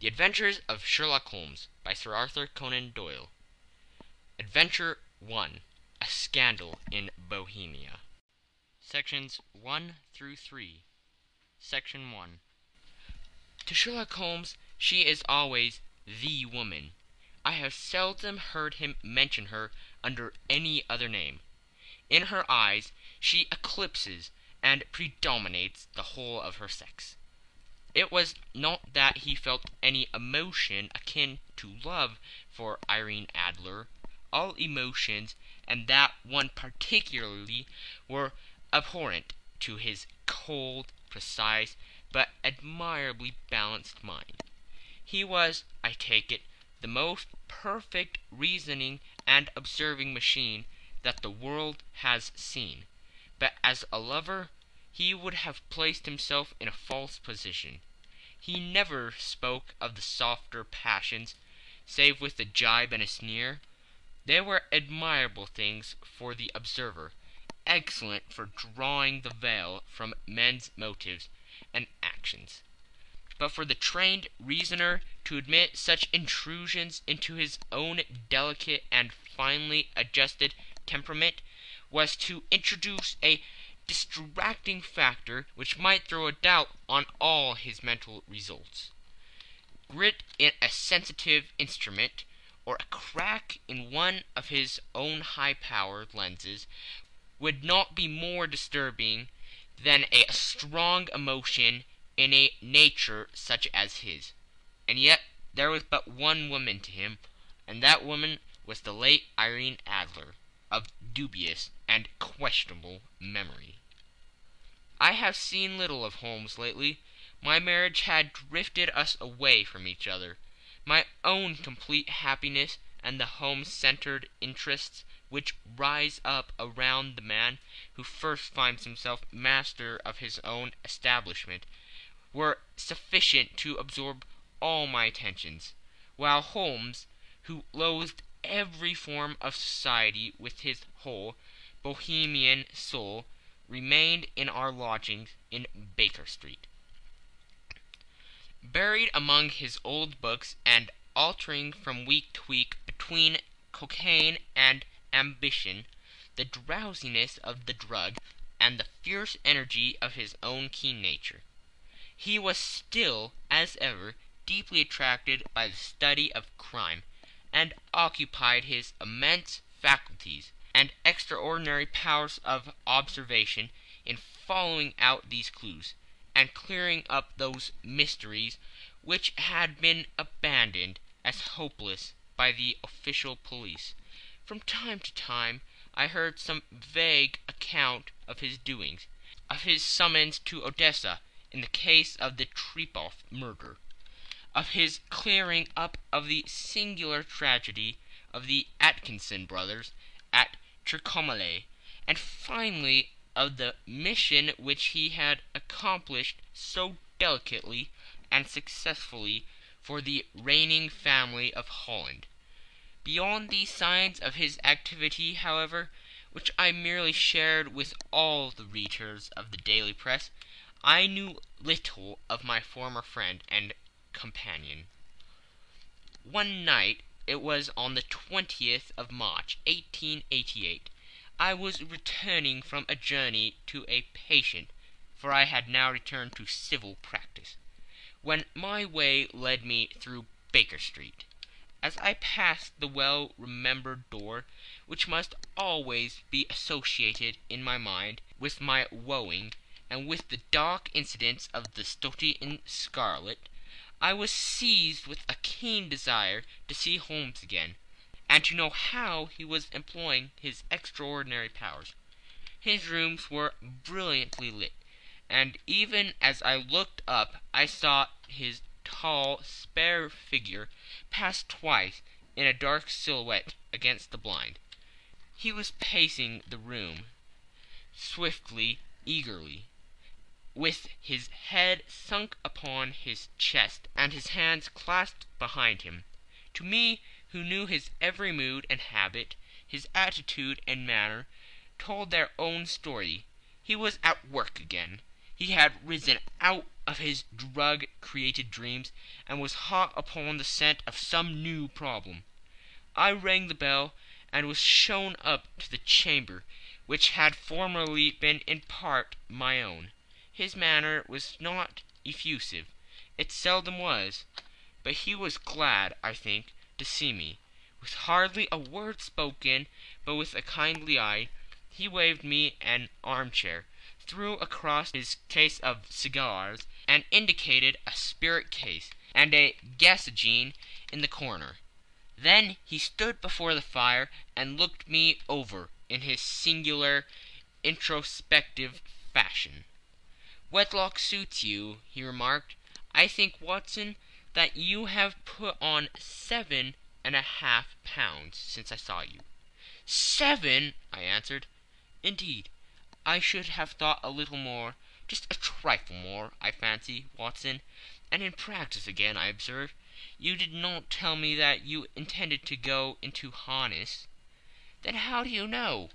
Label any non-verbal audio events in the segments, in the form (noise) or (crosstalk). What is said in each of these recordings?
The Adventures of Sherlock Holmes by Sir Arthur Conan Doyle Adventure I A Scandal in Bohemia Sections 1 through 3 Section 1 To Sherlock Holmes she is always the woman. I have seldom heard him mention her under any other name. In her eyes she eclipses and predominates the whole of her sex. It was not that he felt any emotion akin to love for Irene Adler. All emotions, and that one particularly, were abhorrent to his cold, precise, but admirably balanced mind. He was, I take it, the most perfect reasoning and observing machine that the world has seen, but as a lover he would have placed himself in a false position. He never spoke of the softer passions, save with a gibe and a sneer. They were admirable things for the observer, excellent for drawing the veil from men's motives and actions. But for the trained reasoner to admit such intrusions into his own delicate and finely adjusted temperament was to introduce a distracting factor which might throw a doubt on all his mental results. Grit in a sensitive instrument, or a crack in one of his own high powered lenses, would not be more disturbing than a strong emotion in a nature such as his. And yet there was but one woman to him, and that woman was the late Irene Adler, of dubious and questionable memory. I have seen little of Holmes lately. My marriage had drifted us away from each other. My own complete happiness and the home centered interests which rise up around the man who first finds himself master of his own establishment were sufficient to absorb all my attentions, while Holmes, who loathed every form of society with his whole Bohemian soul, remained in our lodgings in Baker Street. Buried among his old books and altering from week to week between cocaine and ambition, the drowsiness of the drug and the fierce energy of his own keen nature, he was still, as ever, deeply attracted by the study of crime, and occupied his immense faculties and extraordinary powers of observation in following out these clues, and clearing up those mysteries which had been abandoned as hopeless by the official police. From time to time I heard some vague account of his doings, of his summons to Odessa in the case of the Trepoff murder, of his clearing up of the singular tragedy of the Atkinson brothers at Trincomalee, and finally of the mission which he had accomplished so delicately and successfully for the reigning family of Holland. Beyond these signs of his activity, however, which I merely shared with all the readers of the daily press, I knew little of my former friend and companion. One night it was on the 20th of March, 1888. I was returning from a journey to a patient, for I had now returned to civil practice, when my way led me through Baker Street. As I passed the well remembered door, which must always be associated in my mind with my wooing, and with the dark incidents of the Study in Scarlet, I was seized with a keen desire to see Holmes again, and to know how he was employing his extraordinary powers. His rooms were brilliantly lit, and even as I looked up I saw his tall, spare figure pass twice in a dark silhouette against the blind. He was pacing the room, swiftly, eagerly with his head sunk upon his chest and his hands clasped behind him. To me, who knew his every mood and habit, his attitude and manner, told their own story. He was at work again. He had risen out of his drug created dreams, and was hot upon the scent of some new problem. I rang the bell, and was shown up to the chamber which had formerly been in part my own. His manner was not effusive it seldom was but he was glad, I think, to see me. With hardly a word spoken, but with a kindly eye, he waved me an armchair, threw across his case of cigars, and indicated a spirit case and a gasogene in the corner. Then he stood before the fire and looked me over in his singular introspective fashion. "Wedlock suits you," he remarked. "I think, Watson, that you have put on seven and a half pounds since I saw you." "Seven!" I answered. "Indeed, I should have thought a little more just a trifle more, I fancy, Watson. And in practice again, I observe. You did not tell me that you intended to go into harness." "Then how do you know?"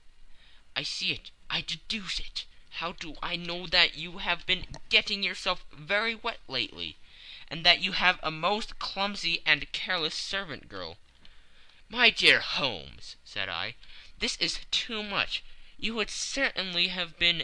"I see it. I deduce it. How do I know that you have been getting yourself very wet lately, and that you have a most clumsy and careless servant girl?" "My dear Holmes," said I, "this is too much. You would certainly have been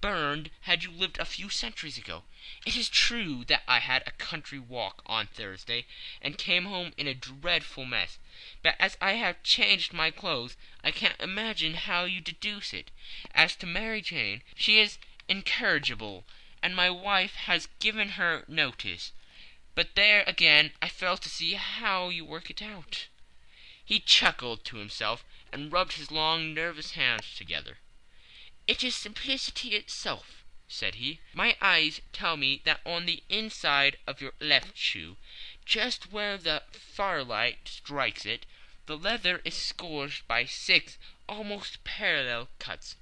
burned had you lived a few centuries ago. It is true that I had a country walk on Thursday, and came home in a dreadful mess, but as I have changed my clothes I can't imagine how you deduce it. As to Mary Jane, she is incorrigible, and my wife has given her notice. But there again I fail to see how you work it out." He chuckled to himself and rubbed his long nervous hands together. "It is simplicity itself," said he. "My eyes tell me that on the inside of your left shoe, just where the firelight strikes it, the leather is scorched by six almost parallel cuts.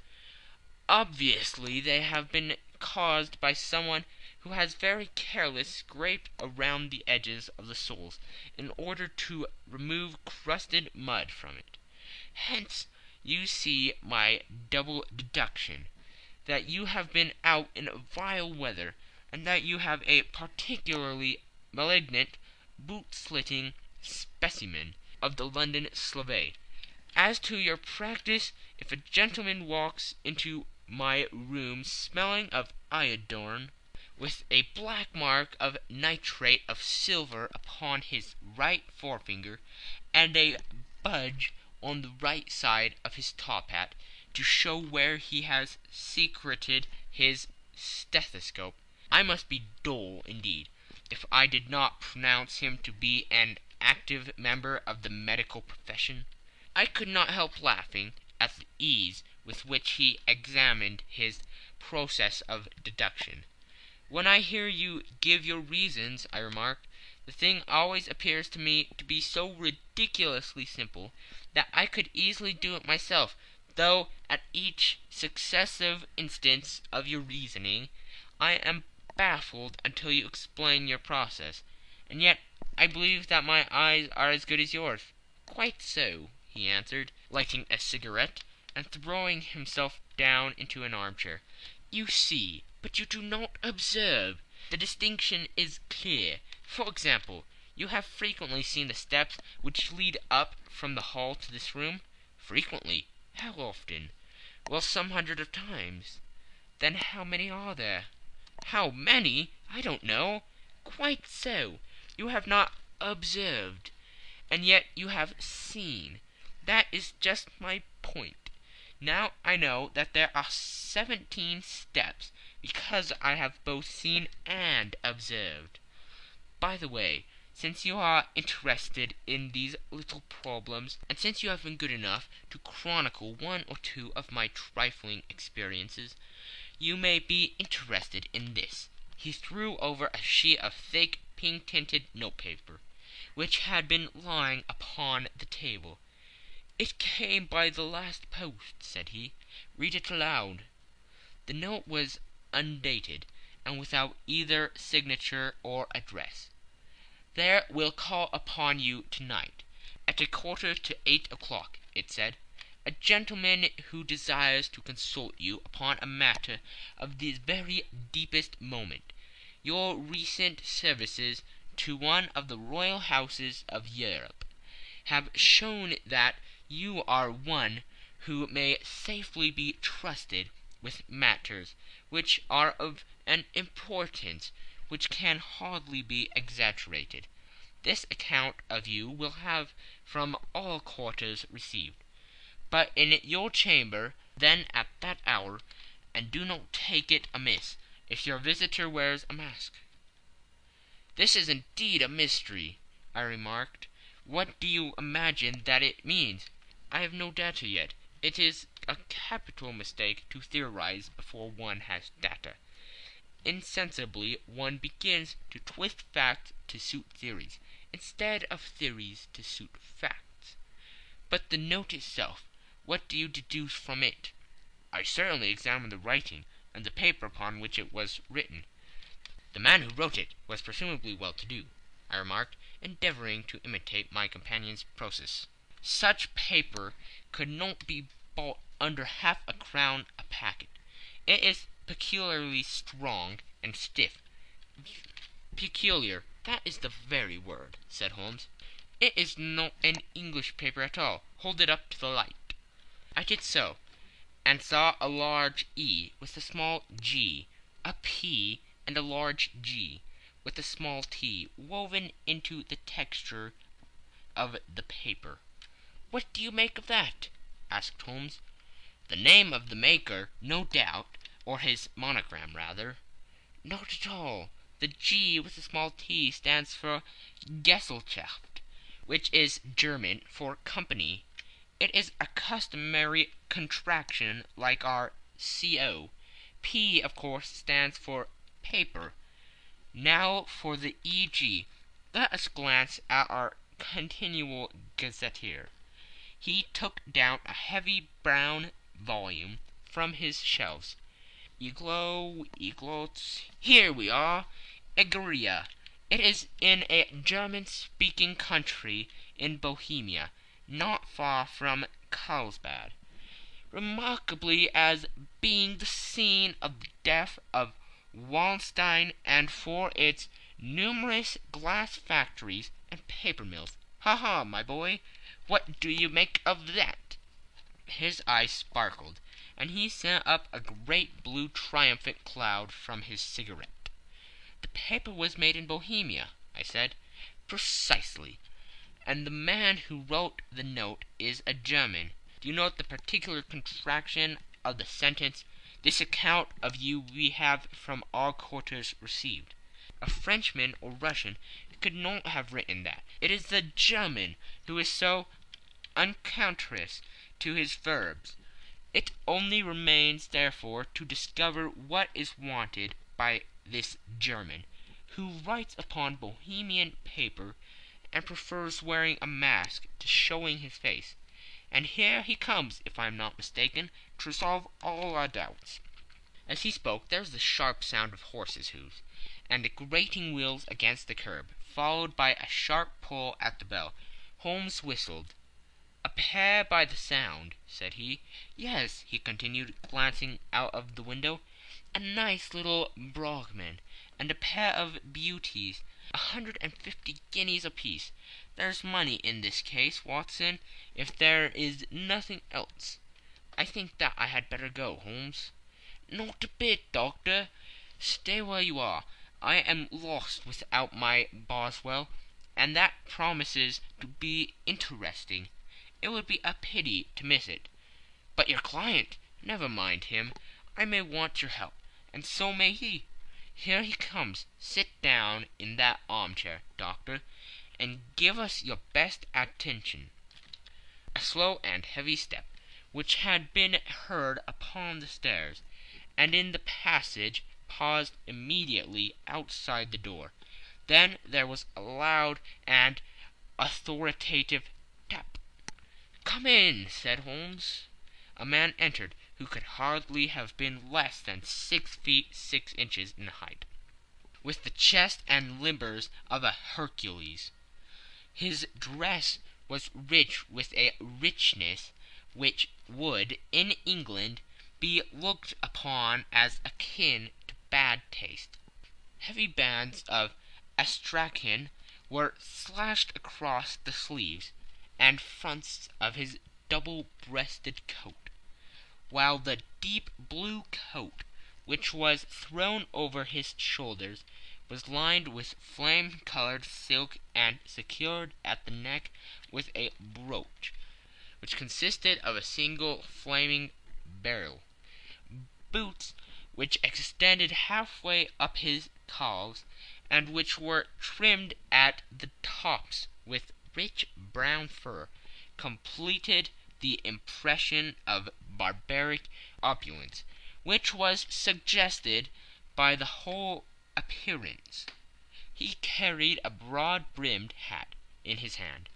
Obviously they have been caused by someone who has very carelessly scraped around the edges of the soles in order to remove crusted mud from it. Hence you see my double deduction, that you have been out in vile weather, and that you have a particularly malignant boot slitting specimen of the London Slave. As to your practice, if a gentleman walks into my room smelling of iodine, with a black mark of nitrate of silver upon his right forefinger, and a budge on the right side of his top hat to show where he has secreted his stethoscope, I must be dull indeed if I did not pronounce him to be an active member of the medical profession. I could not help laughing at the ease with which he examined his process of deduction. "When I hear you give your reasons," I remarked, "the thing always appears to me to be so ridiculously simple that I could easily do it myself, though at each successive instance of your reasoning I am baffled until you explain your process. And yet I believe that my eyes are as good as yours." "Quite so," he answered, lighting a cigarette and throwing himself down into an armchair. "You see, but you do not observe. The distinction is clear. For example, you have frequently seen the steps which lead up from the hall to this room?" "Frequently." "How often?" "Well, some hundreds of times." "Then how many are there?" "How many? I don't know." "Quite so. You have not observed, and yet you have seen. That is just my point. Now I know that there are seventeen steps, because I have both seen and observed. By the way, since you are interested in these little problems, and since you have been good enough to chronicle one or two of my trifling experiences, you may be interested in this." He threw over a sheet of thick, pink tinted notepaper, which had been lying upon the table. "It came by the last post," said he. "Read it aloud." The note was undated, and without either signature or address. "There will call upon you to night, at a quarter to eight o'clock," it said. a gentleman who desires to consult you upon a matter of the very deepest moment. Your recent services to one of the royal houses of Europe have shown that you are one who may safely be trusted with matters which are of an importance which can hardly be exaggerated. This account of you will have from all quarters received, but in your chamber then at that hour, and do not take it amiss if your visitor wears a mask." "This is indeed a mystery," I remarked. "What do you imagine that it means?" "I have no data yet. It is a capital mistake to theorize before one has data. Insensibly one begins to twist facts to suit theories, instead of theories to suit facts. But the note itself, what do you deduce from it?" "I certainly examined the writing, and the paper upon which it was written." "The man who wrote it was presumably well to do," I remarked, endeavouring to imitate my companion's process. "Such paper could not be bought under half a crown a packet. It is peculiarly strong and stiff." "Peculiar that is the very word," said Holmes. "It is not an English paper at all. Hold it up to the light." I did so, and saw a large E with a small g, a P and a large G with a small t woven into the texture of the paper. "What do you make of that?" asked Holmes. "The name of the maker, no doubt or his monogram rather." "Not at all. The G with a small t stands for Gesellschaft, which is German for company. It is a customary contraction like our Co. P, of course, stands for paper. Now for the E.G. Let us glance at our Continental Gazetteer." He took down a heavy brown volume from his shelves. Iglo, Iglots. Here we are. Egeria. It is in a German speaking country in Bohemia, not far from Carlsbad, remarkably as being the scene of the death of Wallenstein and for its numerous glass factories and paper mills. Ha, ha, my boy, what do you make of that?" His eyes sparkled and he sent up a great blue triumphant cloud from his cigarette. "The paper was made in Bohemia," I said. "Precisely. And the man who wrote the note is a German. Do you note the particular contraction of the sentence, 'This account of you we have from all quarters received'? A Frenchman or Russian could not have written that. It is the German who is so unctuous to his verbs. It only remains therefore to discover what is wanted by this German, who writes upon Bohemian paper and prefers wearing a mask to showing his face. And here he comes, if I am not mistaken, to resolve all our doubts." As he spoke there was the sharp sound of horses' hoofs, and the grating wheels against the curb, followed by a sharp pull at the bell. Holmes whistled. "A pair by the sound," said he. "Yes," he continued, glancing out of the window, "a nice little Brougham, and a pair of beauties. A hundred and fifty guineas apiece. There's money in this case, Watson, if there is nothing else. I think that I had better go, Holmes." "Not a bit, doctor. Stay where you are. I am lost without my Boswell, and that promises to be interesting. It would be a pity to miss it. But your client! Never mind him. I may want your help, and so may he. Here he comes. Sit down in that armchair, doctor, and give us your best attention." A slow and heavy step, which had been heard upon the stairs and in the passage, paused immediately outside the door. Then there was a loud and authoritative "Come in," said Holmes. A man entered who could hardly have been less than six feet six inches in height, with the chest and limbers of a Hercules. His dress was rich with a richness which would, in England, be looked upon as akin to bad taste. Heavy bands of astrakhan were slashed across the sleeves and fronts of his double breasted coat, while the deep blue coat which was thrown over his shoulders was lined with flame coloured silk and secured at the neck with a brooch, which consisted of a single flaming beryl. Boots which extended half way up his calves, and which were trimmed at the tops with rich brown fur, completed the impression of barbaric opulence which was suggested by the whole appearance. He carried a broad brimmed hat in his hand,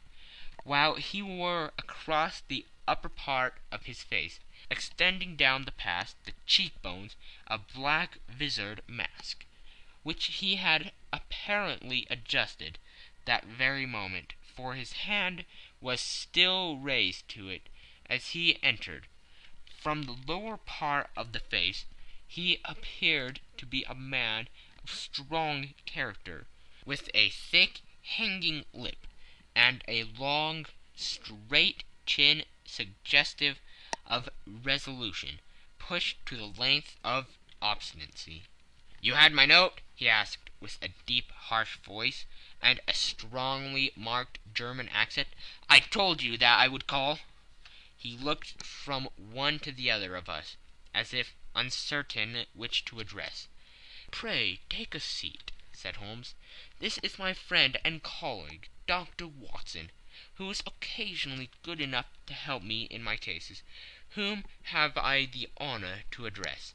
while he wore across the upper part of his face, extending down the past the cheek bones, a black visored mask, which he had apparently adjusted that very moment, for his hand was still raised to it as he entered. From the lower part of the face he appeared to be a man of strong character, with a thick hanging lip, and a long straight chin suggestive of resolution pushed to the length of obstinacy. "You had my note?" he asked, with a deep, harsh voice, and a strongly marked German accent. "I told you that I would call." He looked from one to the other of us, as if uncertain which to address. "Pray take a seat," said Holmes. "This is my friend and colleague, Dr. Watson, who is occasionally good enough to help me in my cases. Whom have I the honour to address?"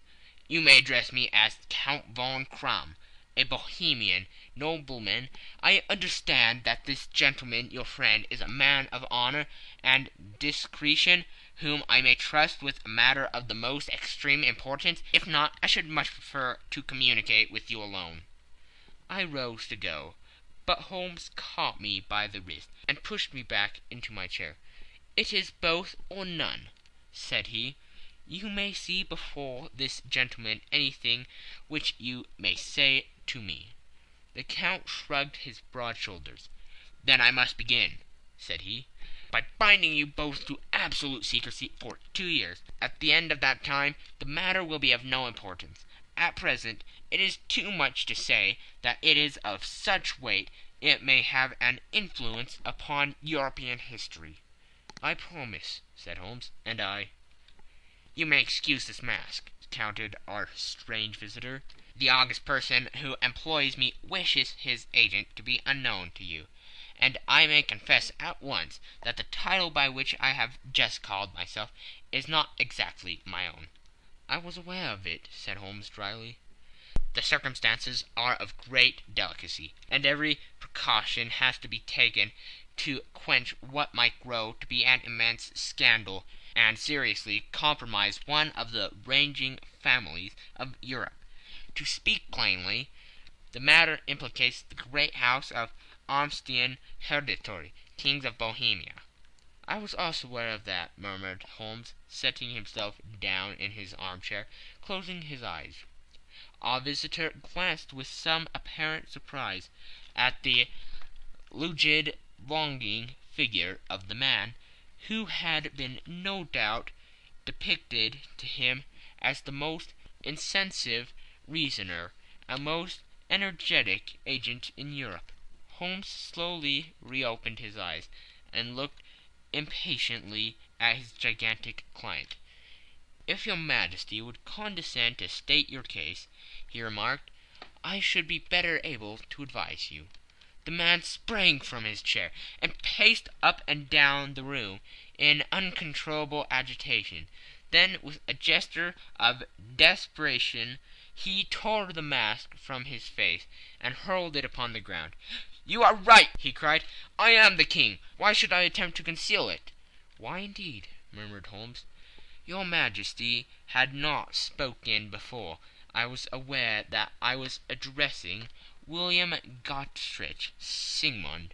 "You may address me as Count von Kramm, a Bohemian nobleman. I understand that this gentleman, your friend, is a man of honour and discretion, whom I may trust with a matter of the most extreme importance. If not, I should much prefer to communicate with you alone." I rose to go, but Holmes caught me by the wrist and pushed me back into my chair. "It is both or none," said he. "You may see before this gentleman anything which you may say to me." The count shrugged his broad shoulders. "Then I must begin," said he, "by binding you both to absolute secrecy for two years. At the end of that time the matter will be of no importance. At present it is too much to say that it is of such weight it may have an influence upon European history." "I promise," said Holmes. "And I." "You may excuse this mask," countered our strange visitor. The august person who employs me wishes his agent to be unknown to you, and I may confess at once that the title by which I have just called myself is not exactly my own." "I was aware of it," said Holmes, dryly. "The circumstances are of great delicacy, and every precaution has to be taken to quench what might grow to be an immense scandal, and seriously compromise one of the ranging families of Europe. To speak plainly, the matter implicates the great house of Ormstein Hereditary, kings of Bohemia." "I was also aware of that," murmured Holmes, settling himself down in his armchair, closing his eyes. Our visitor glanced with some apparent surprise at the rigid, longing figure of the man, who had been no doubt depicted to him as the most insensate reasoner, a most energetic agent in Europe. Holmes slowly reopened his eyes, and looked impatiently at his gigantic client. "If your Majesty would condescend to state your case," he remarked, "I should be better able to advise you." The man sprang from his chair, and paced up and down the room in uncontrollable agitation. Then, with a gesture of desperation, he tore the mask from his face and hurled it upon the ground. "You are right!" he cried. "I am the king. Why should I attempt to conceal it?" "Why, indeed?" murmured Holmes. "Your Majesty had not spoken before I was aware that I was addressing William Gottsreich Sigmund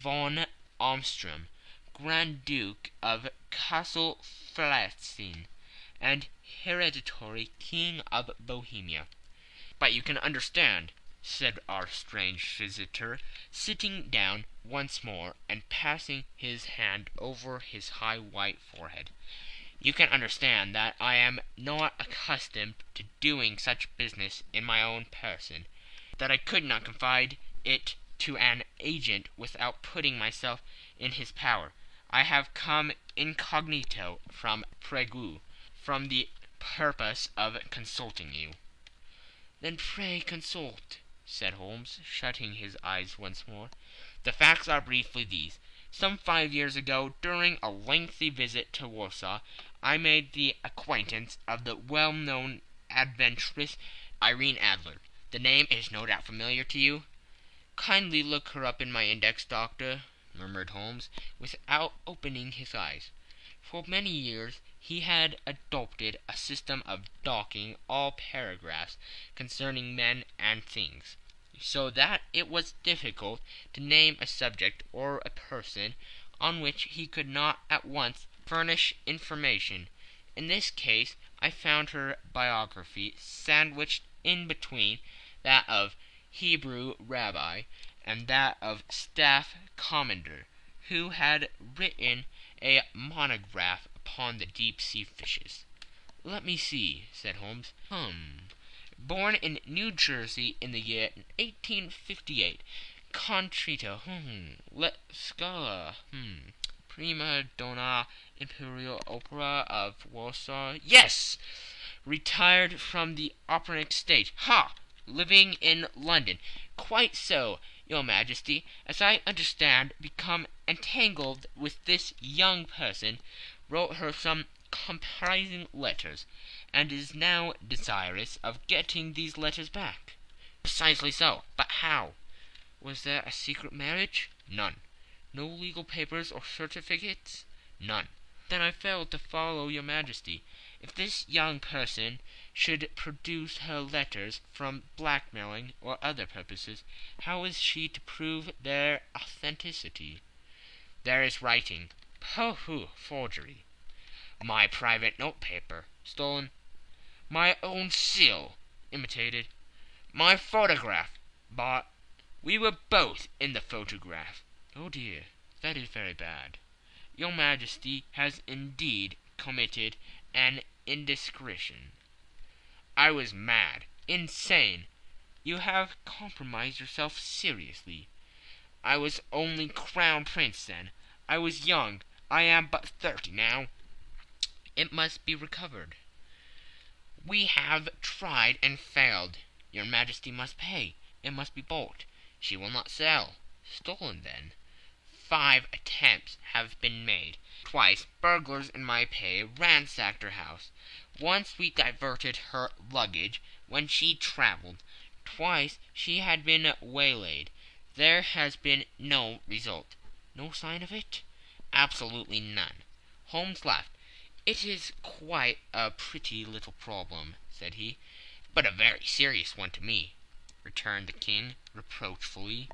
von Armstrong, Grand Duke of Cassel-Felstein and hereditary King of Bohemia. But you can understand, said our strange visitor, sitting down once more and passing his hand over his high white forehead, you can understand that I am not accustomed to doing such business in my own person, that I could not confide it to an agent without putting myself in his power. I have come incognito from Prague, for the purpose of consulting you." "Then pray consult," said Holmes, shutting his eyes once more. "The facts are briefly these. Some five years ago, during a lengthy visit to Warsaw, I made the acquaintance of the well known adventuress Irene Adler. The name is no doubt familiar to you?" "Kindly look her up in my index, doctor," murmured Holmes, without opening his eyes. For many years he had adopted a system of docking all paragraphs concerning men and things, so that it was difficult to name a subject or a person on which he could not at once furnish information. In this case I found her biography sandwiched in between that of Hebrew rabbi and that of staff commander, who had written a monograph upon the deep sea fishes. "Let me see," said Holmes. "Hum! Born in New Jersey in the year 1858. Contralto. Hum. La Scala. Hum. Prima donna Imperial Opera of Warsaw. Yes! Retired from the operatic stage. Ha! Living in London. Quite so, your Majesty. As I understand, become entangled with this young person, wrote her some compromising letters, and is now desirous of getting these letters back. Precisely so. But how? Was there a secret marriage? None. No legal papers or certificates? None. Then I fail to follow your Majesty. If this young person should produce her letters from blackmailing or other purposes, how is she to prove their authenticity? There is writing. Pooh! Forgery. My private notepaper. Stolen. My own seal. Imitated. My photograph. Bought. We were both in the photograph. Oh dear, that is very bad. Your Majesty has indeed committed an indiscretion. I was mad, insane. You have compromised yourself seriously. I was only Crown Prince then. I was young. I am but thirty now. It must be recovered. We have tried and failed. Your Majesty must pay. It must be bought. She will not sell. Stolen, then. Five attempts have been made. Twice burglars in my pay ransacked her house. Once we diverted her luggage when she travelled. Twice she has been waylaid. There has been no result. No sign of it? Absolutely none. Holmes laughed. "It is quite a pretty little problem," said he. "But a very serious one to me," returned the King, reproachfully.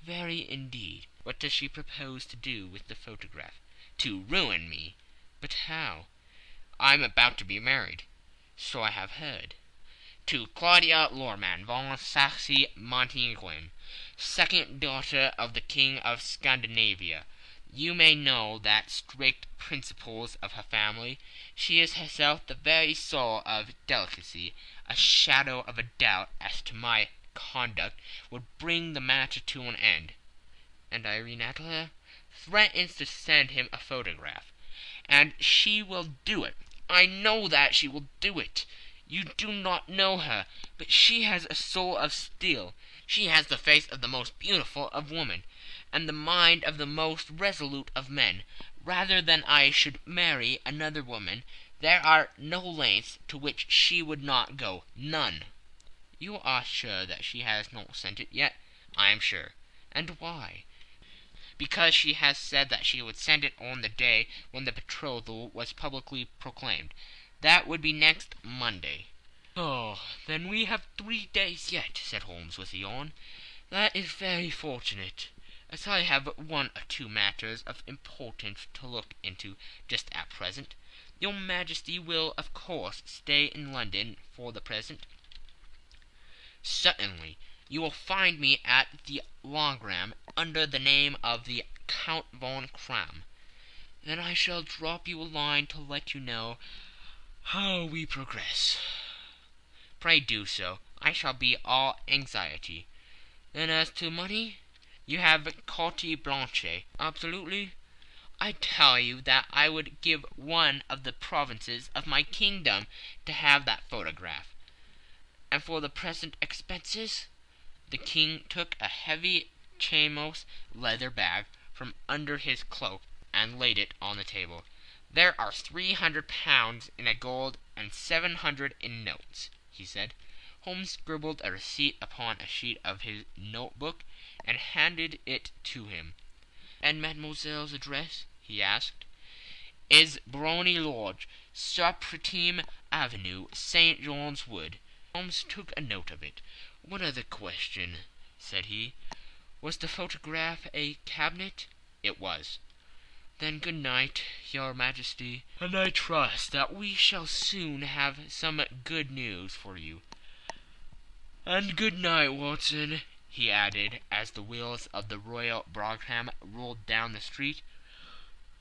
"Very indeed. What does she propose to do with the photograph?" "To ruin me." "But how?" I'm about to be married." "So I have heard." "To Claudia Lohrmann von Saxe Montenegrin, second daughter of the King of Scandinavia. You may know that strict principles of her family. She is herself the very soul of delicacy. A shadow of a doubt as to my conduct would bring the matter to an end." "And Irene Adler?" "Threatens to send him a photograph. And she will do it. I know that she will do it. You do not know her, but she has a soul of steel. She has the face of the most beautiful of women, and the mind of the most resolute of men. Rather than I should marry another woman, there are no lengths to which she would not go none." "You are sure that she has not sent it yet?" "I am sure." "And why?" Because she has said that she would send it on the day when the betrothal was publicly proclaimed. That would be next Monday." "Oh, then we have three days yet," said Holmes, with a yawn. "That is very fortunate. as I have one or two matters of importance to look into just at present. Your Majesty will of course stay in London for the present?" "Certainly. You will find me at the Langham under the name of the Count von Kramm." "Then I shall drop you a line to let you know how we progress." "Pray do so. I shall be all anxiety. Then as to money? You have carte blanche?" "Absolutely. I tell you that I would give one of the provinces of my kingdom to have that photograph. And for the present expenses?" The King took a heavy chamois leather bag from under his cloak and laid it on the table. "There are three hundred pounds in gold and seven hundred in notes," he said. Holmes scribbled a receipt upon a sheet of his note book and handed it to him. "And mademoiselle's address?" he asked. "Is Briony Lodge, Serpentine Avenue, St. John's Wood." Holmes took a note of it. "One other question," said he. "Was the photograph a cabinet?" "It was." "Then good night, your Majesty, and I trust that we shall soon have some good news for you. And good night, Watson," he added, as the wheels of the Royal brougham rolled down the street.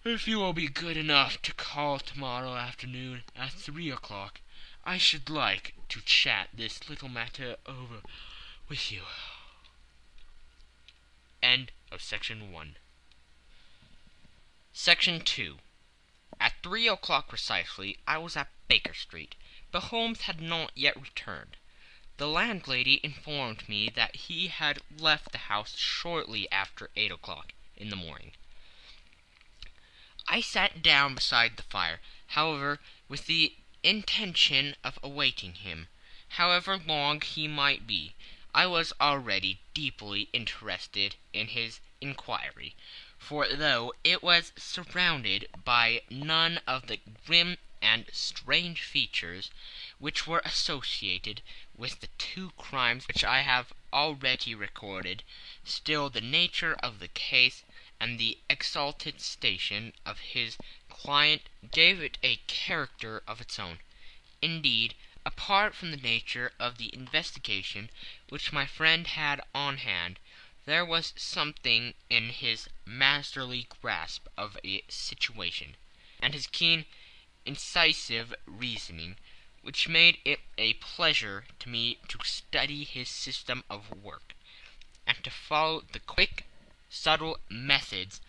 "If you will be good enough to call to morrow afternoon at three o'clock, I should like to chat this little matter over with you." End of section one. Section two. At three o'clock precisely I was at Baker Street, but Holmes had not yet returned. The landlady informed me that he had left the house shortly after eight o'clock in the morning. I sat down beside the fire, however, with the intention of awaiting him. However long he might be, I was already deeply interested in his inquiry, for though it was surrounded by none of the grim and strange features which were associated with the two crimes which I have already recorded, still the nature of the case and the exalted station of his client gave it a character of its own. Indeed, apart from the nature of the investigation which my friend had on hand, there was something in his masterly grasp of a situation, and his keen, incisive reasoning, which made it a pleasure to me to study his system of work, and to follow the quick, subtle methods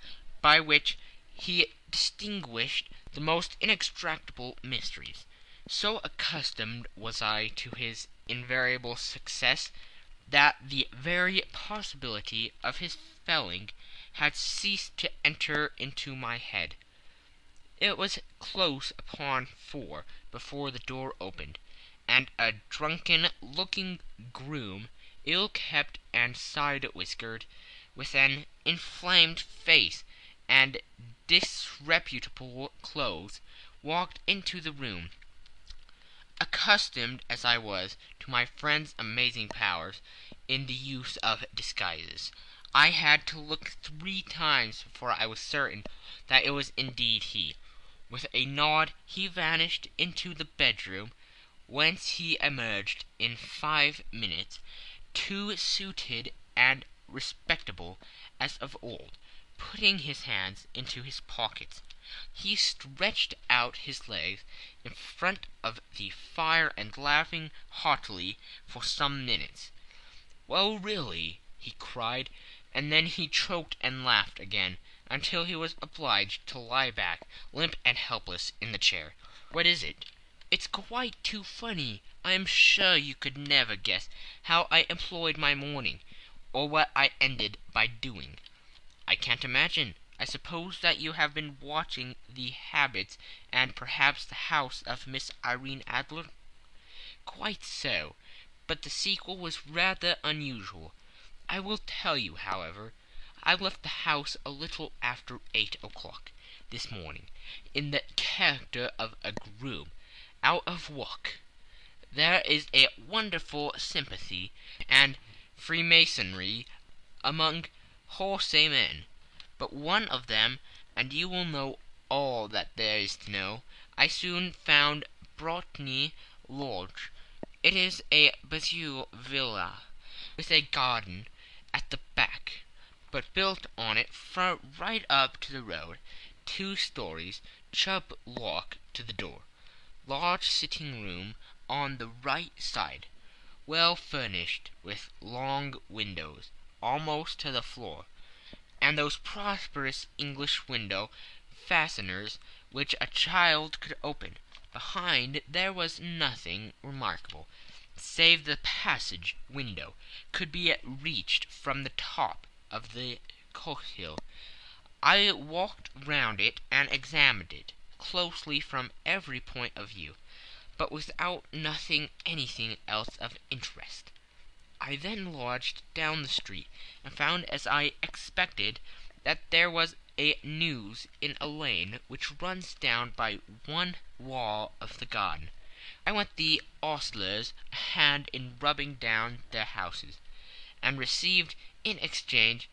by which he distinguished the most inextricable mysteries. So accustomed was I to his invariable success that the very possibility of his failing had ceased to enter into my head. It was close upon four before the door opened, and a drunken looking groom, ill kept and side whiskered, with an inflamed face and disreputable clothes, walked into the room. Accustomed as I was to my friend's amazing powers in the use of disguises, I had to look three times before I was certain that it was indeed he. With a nod he vanished into the bedroom, whence he emerged in five minutes, too suited and respectable as of old, putting his hands into his pockets. He stretched out his legs in front of the fire and laughing heartily for some minutes. "Well, really!" he cried, and then he choked and laughed again until he was obliged to lie back, limp and helpless, in the chair. "What is it?" "It's quite too funny. I am sure you could never guess how I employed my morning, or what I ended by doing." "I can't imagine. I suppose that you have been watching the habits and perhaps the house of Miss Irene Adler?" "Quite so, but the sequel was rather unusual. I will tell you, however. I left the house a little after eight o'clock this morning, in the character of a groom, out of work. There is a wonderful sympathy and freemasonry among wholesome men, but one of them, and you will know all that there is to know, I soon found Briony Lodge. It is a bijou villa, with a garden at the back, but built on it right up to the road, two stories, Chubb lock to the door, large sitting room on the right side, well furnished with long windows almost to the floor, and those prosperous English window fasteners which a child could open. Behind there was nothing remarkable, save the passage window could be reached from the top of the Cochill. I walked round it and examined it closely from every point of view, but without noting anything else of interest. I then lodged down the street, and found as I expected that there was a mews in a lane which runs down by one wall of the garden. I lent the ostlers a hand in rubbing down their houses, and received in exchange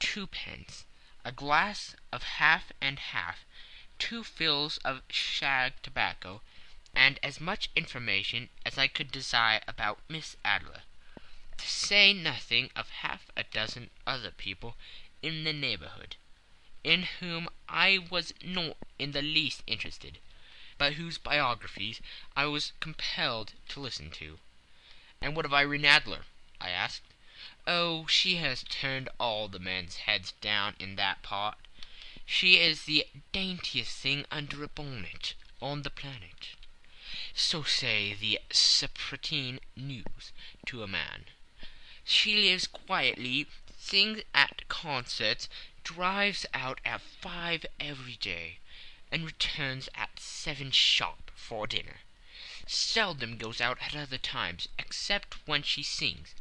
twopence, a glass of half and half, two fills of shag tobacco, and as much information as I could desire about Miss Adler to say nothing of half a dozen other people in the neighbourhood, in whom I was not in the least interested, but whose biographies I was compelled to listen to. "And what of Irene Adler?" I asked. "Oh, she has turned all the men's heads down in that part. She is the daintiest thing under a bonnet on the planet. So say the Serpentine Mews to a man. She lives quietly, sings at concerts, drives out at five every day, and returns at seven sharp for dinner. Seldom goes out at other times, except when she sings.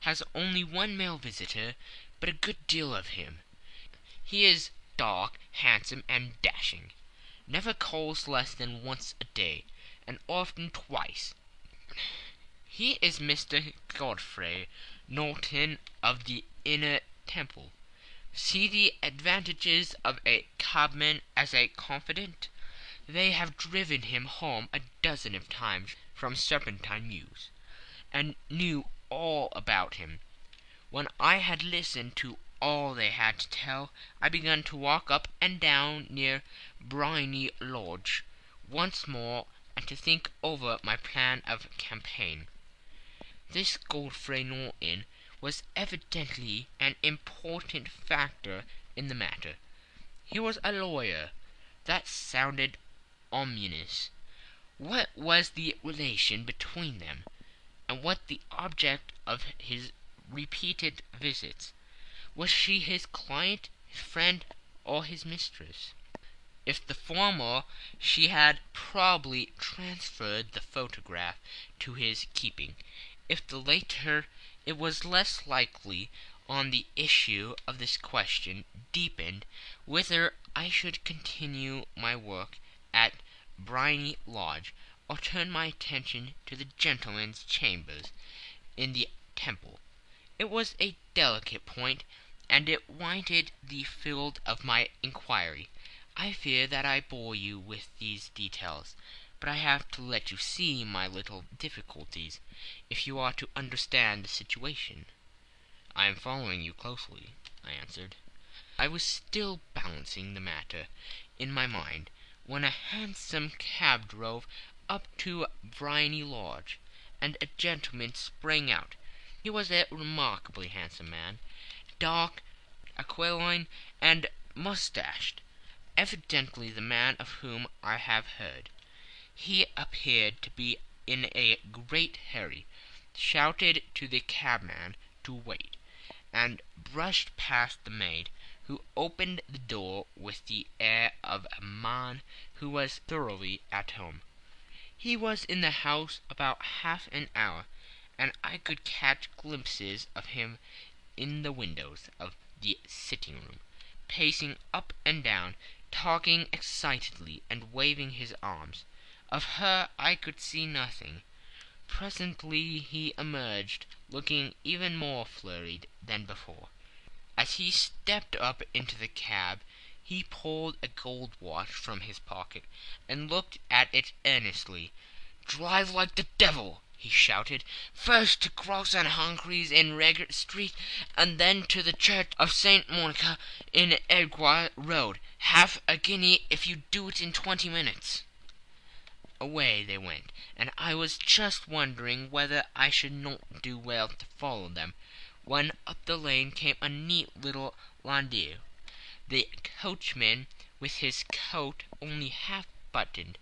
Has only one male visitor, but a good deal of him. He is dark, handsome, and dashing. Never calls less than once a day, and often twice. He is Mr. Godfrey Norton of the Inner Temple. See the advantages of a cabman as a confidant. They have driven him home a dozen of times from Serpentine Mews, and knew all about him. When I had listened to all they had to tell, I began to walk up and down near Briony Lodge once more and to think over my plan of campaign. This Godfrey Norton was evidently an important factor in the matter. He was a lawyer. That sounded ominous. What was the relation between them, and what the object of his repeated visits? Was she his client, his friend, or his mistress? If the former, she had probably transferred the photograph to his keeping. If the latter, it was less likely on the issue of this question deepened whether I should continue my work at Briony Lodge or turn my attention to the gentlemen's chambers in the Temple. It was a delicate point, and it widened the field of my inquiry. I fear that I bore you with these details but I have to let you see my little difficulties if you are to understand the situation." "I am following you closely," I answered. I was still balancing the matter in my mind when a hansom cab drove up to Briony Lodge, and a gentleman sprang out. He was a remarkably handsome man, dark, aquiline, and moustached, evidently the man of whom I have heard. He appeared to be in a great hurry, shouted to the cabman to wait, and brushed past the maid, who opened the door with the air of a man who was thoroughly at home. He was in the house about half an hour, and I could catch glimpses of him in the windows of the sitting room, pacing up and down, talking excitedly and waving his arms. Of her I could see nothing. Presently he emerged, looking even more flurried than before. As he stepped up into the cab he pulled a gold watch from his pocket and looked at it earnestly. "Drive like the devil!" he shouted. "First to Gross & Humphrey's in Regent Street, and then to the Church of St. Monica in Edgware Road. Half a guinea if you do it in twenty minutes." Away they went, and I was just wondering whether I should not do well to follow them, when up the lane came a neat little landau, the coachman with his coat only half buttoned,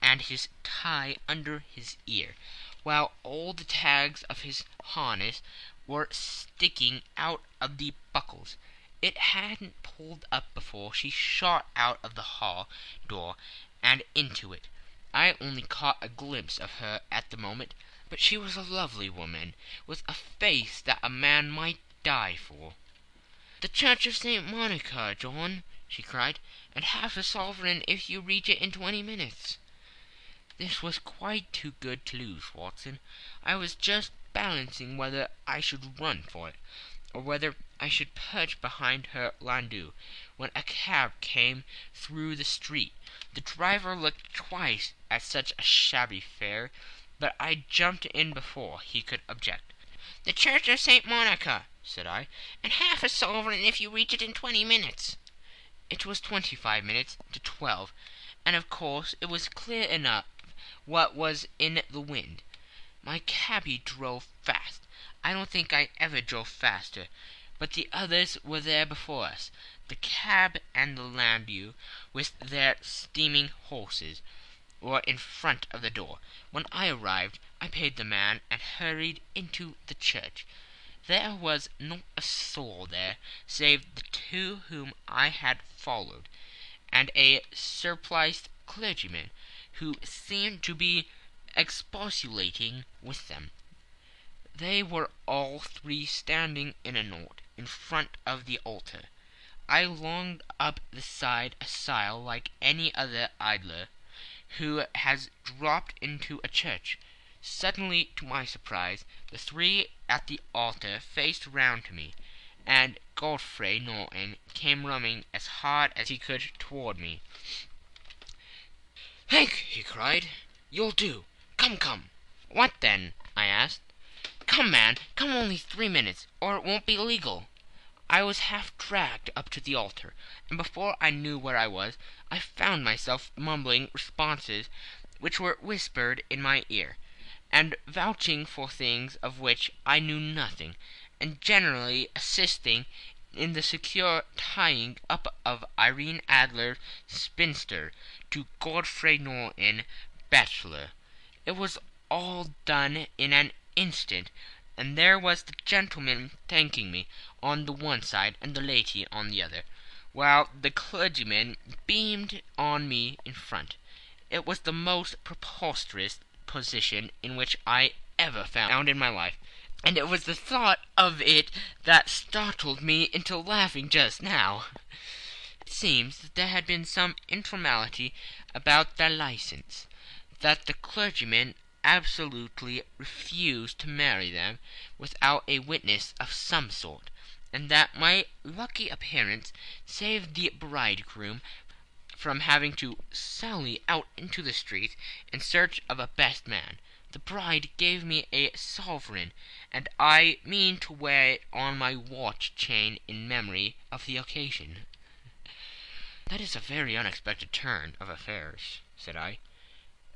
and his tie under his ear, while all the tags of his harness were sticking out of the buckles. It hadn't pulled up before she shot out of the hall door and into it. I only caught a glimpse of her at the moment, but she was a lovely woman, with a face that a man might die for. "The Church of St. Monica, John," she cried, "and half a sovereign if you reach it in twenty minutes." This was quite too good to lose, Watson. I was just balancing whether I should run for it, or whether I should perch behind her landau, when a cab came through the street. The driver looked twice at such a shabby fare, but I jumped in before he could object. "The Church of St. Monica," said I, "and half a sovereign if you reach it in twenty minutes." It was twenty five minutes to twelve, and of course it was clear enough what was in the wind. My cabby drove fast. I don't think I ever drove faster, but the others were there before us the cab and the landau, with their steaming horses, were in front of the door. When I arrived I paid the man and hurried into the church. There was not a soul there save the two whom I had followed, and a surpliced clergyman, who seemed to be expostulating with them. They were all three standing in a knot in front of the altar. I longed up the side aisle like any other idler who has dropped into a church. Suddenly, to my surprise, the three at the altar faced round to me, and Godfrey Norton came running as hard as he could toward me. "Hank!" he cried, "you'll do. Come, come!" "What then?" I asked. "Come, man! Come only three minutes, or it won't be legal." I was half dragged up to the altar, and before I knew where I was I found myself mumbling responses which were whispered in my ear, and vouching for things of which I knew nothing, and generally assisting in the secure tying up of Irene Adler, spinster, to Godfrey Norton, bachelor. It was all done in an and there was the gentleman thanking me on the one side and the lady on the other, while the clergyman beamed on me in front. It was the most preposterous position in which I ever found in my life, and it was the thought of it that startled me into laughing just now. It seems that there had been some informality about their license, that the clergyman absolutely refused to marry them without a witness of some sort, and that my lucky appearance saved the bridegroom from having to sally out into the street in search of a best man. The bride gave me a sovereign, and I mean to wear it on my watch chain in memory of the occasion. "That is a very unexpected turn of affairs," said I.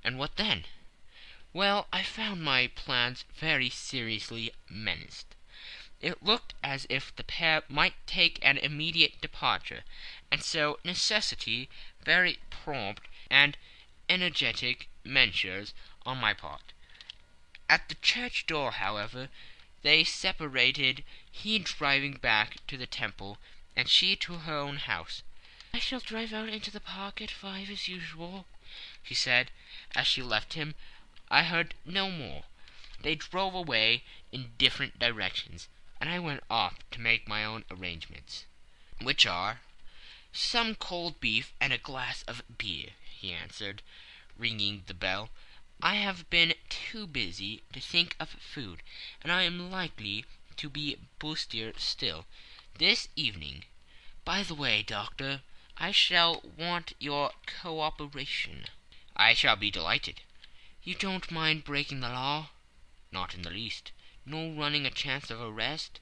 "And what then?" Well, I found my plans very seriously menaced. It looked as if the pair might take an immediate departure, and so necessitate very prompt and energetic measures on my part. At the church door, however, they separated, he driving back to the Temple, and she to her own house. "I shall drive out into the park at five as usual," she said, as she left him. I heard no more. They drove away in different directions, and I went off to make my own arrangements. "Which are?" "Some cold beef and a glass of beer," he answered, ringing the bell. "I have been too busy to think of food, and I am likely to be bustier still. this evening. By the way, Doctor, I shall want your cooperation." "I shall be delighted." "You don't mind breaking the law?" "Not in the least." "Nor running a chance of arrest?"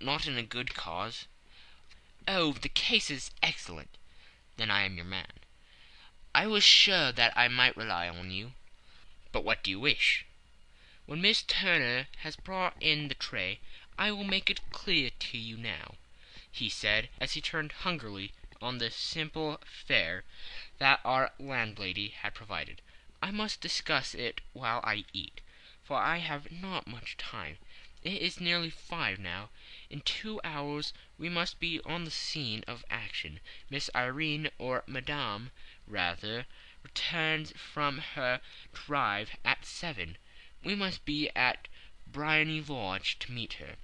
"Not in a good cause." "Oh, the case is excellent." "Then I am your man." "I was sure that I might rely on you." "But what do you wish?" "When Miss Turner has brought in the tray I will make it clear to you now," he said, as he turned hungrily on the simple fare that our landlady had provided. "I must discuss it while I eat, for I have not much time. It is nearly five now. In two hours we must be on the scene of action. Miss Irene, or Madame, rather, returns from her drive at seven. We must be at Briony Lodge to meet her."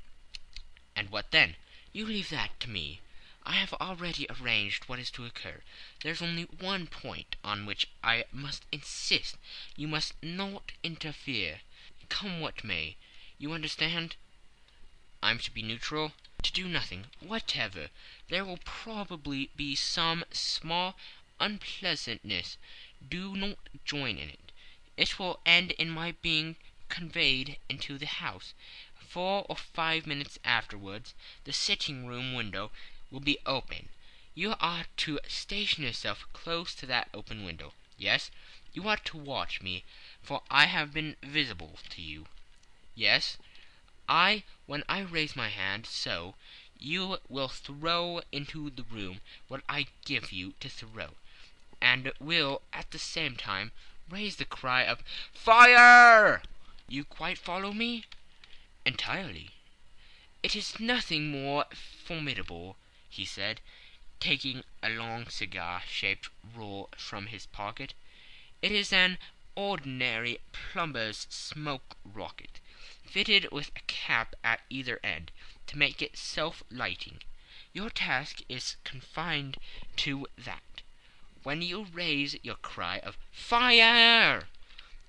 "And what then?" "You leave that to me. I have already arranged what is to occur. There is only one point on which I must insist. You must not interfere, come what may. You understand?" "I'm to be neutral?" "To do nothing whatever. There will probably be some small unpleasantness. Do not join in it. It will end in my being conveyed into the house. Four or five minutes afterwards the sitting room window will be open. You are to station yourself close to that open window. Yes, you are to watch me, for I have been visible to you. Yes, I, when I raise my hand, so, you will throw into the room what I give you to throw, and will at the same time raise the cry of Fire! You quite follow me?" "Entirely." "It is nothing more formidable," he said, taking a long cigar shaped roll from his pocket. "It is an ordinary plumber's smoke rocket, fitted with a cap at either end, to make it self lighting. Your task is confined to that. When you raise your cry of Fire!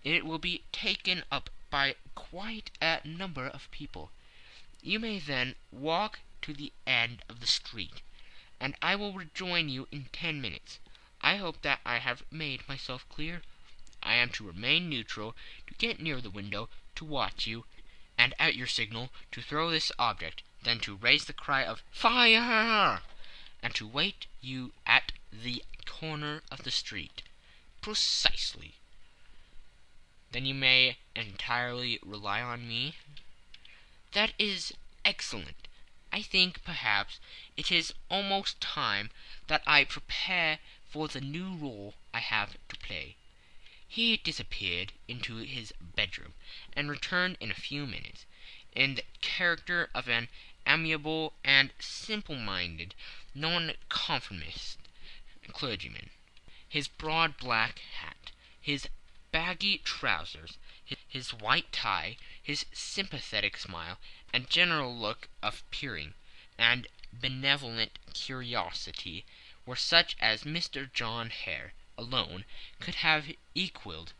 it will be taken up by quite a number of people. You may then walk to the end of the street, and I will rejoin you in ten minutes. I hope that I have made myself clear. I am to remain neutral, to get near the window, to watch you, and at your signal to throw this object, then to raise the cry of Fire! and to wait you at the corner of the street." "Precisely." "Then you may entirely rely on me?" "That is excellent. I think, perhaps, it is almost time that I prepare for the new rôle I have to play." He disappeared into his bedroom, and returned in a few minutes, in the character of an amiable and simple minded Nonconformist clergyman. His broad black hat, his baggy trousers, his white tie, his sympathetic smile, and general look of peering and benevolent curiosity were such as Mr. John Hare alone could have equalled.